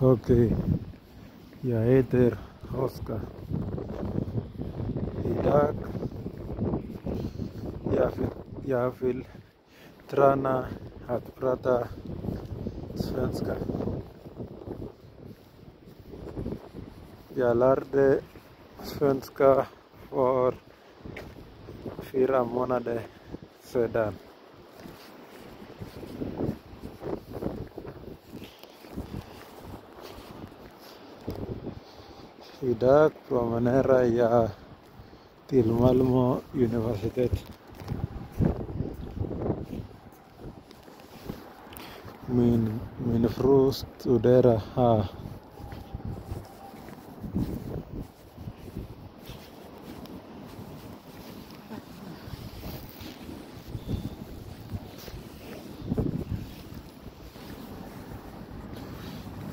Okay, jag heter Oskar. Idag jag vill, jag vill träna att prata svenska. Jag lärde svenska för fyra månader sedan. Idag promenerar jag till Malmö universitet. Min, min fru studerar här.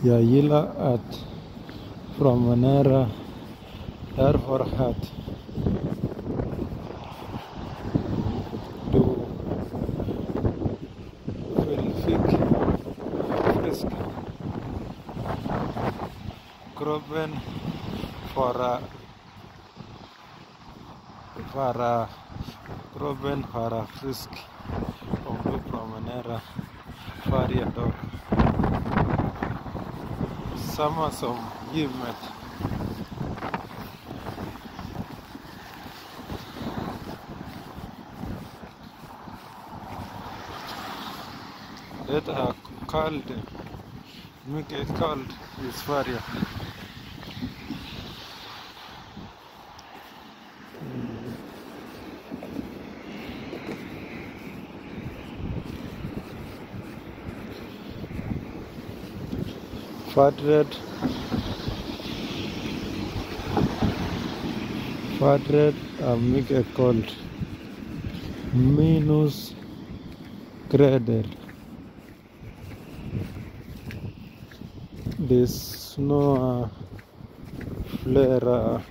Jag gillar att promenera därför att du vill fick frisk. For vara vara kroppen vara frisk. Om du promenerar varje dag. Samma ये math That are called, make it called dysphoria. quadrat Är mycket kallt. Minus grader. Det snöar flera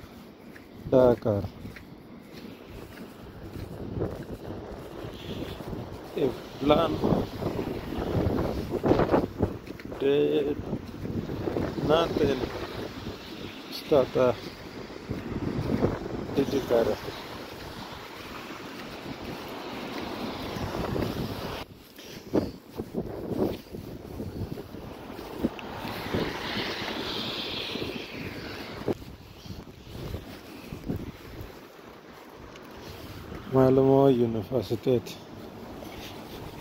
dagar. Ibland det natten startar tidigare. Malmö universitet.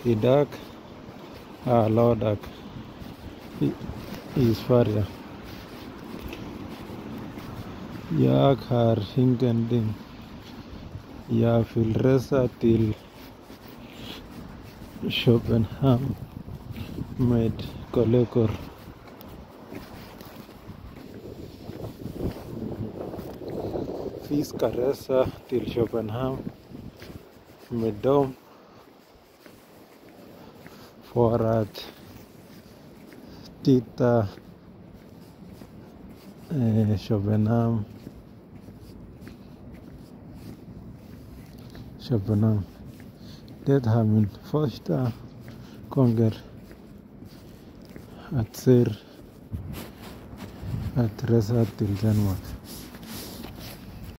Idag är ah, lördag i, i Sverige. या खार hinkandin या फिर रसातिल शोपेनहाम मेड कोलेकर Fisca resa till Köpenhamn med dem för att titta eh, Köpenhamn شبنام ديتها من فوشتا. كونجر اتسير اترسات تلتان وقت.